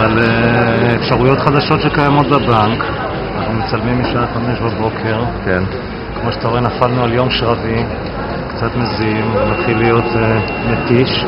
על אה, אפשרויות חדשות שקיימות בבנק. אנחנו מצלמים משעה חמש בבוקר. כן. כמו שאתה רואה, נפלנו על יום שרבי, קצת מזיעים, ומתחיל להיות אה, מתיש.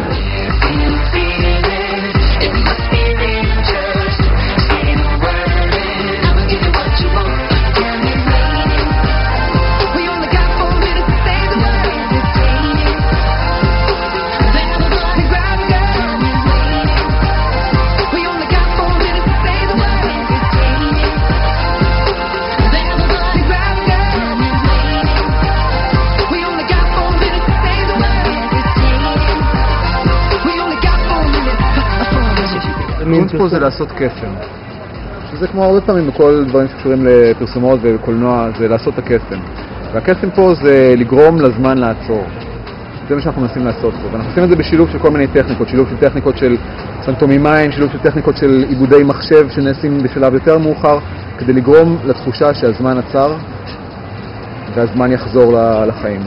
הקונץ פה זה לעשות קסם. שזה כמו הרבה פעמים בכל דברים שקשורים לפרסומות וקולנוע, זה לעשות את הקסם. והקסם פה זה לגרום לזמן לעצור. זה מה שאנחנו מנסים לעשות פה. ואנחנו עושים את זה בשילוב של כל מיני טכניקות, שילוב של טכניקות של פנטומימיים, שילוב של טכניקות של עיבודי מחשב שנעשים בשלב יותר מאוחר, כדי לגרום לתחושה שהזמן עצר והזמן יחזור לחיים.